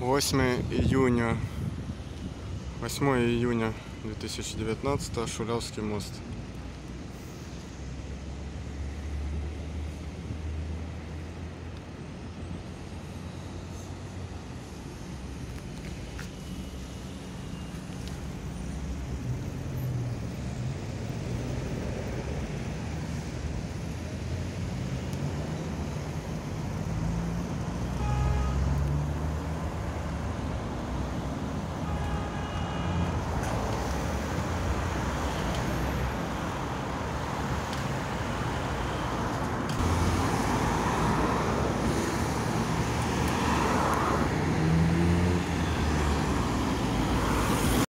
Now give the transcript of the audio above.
8 июня 8 июня 2019 шулявский мост.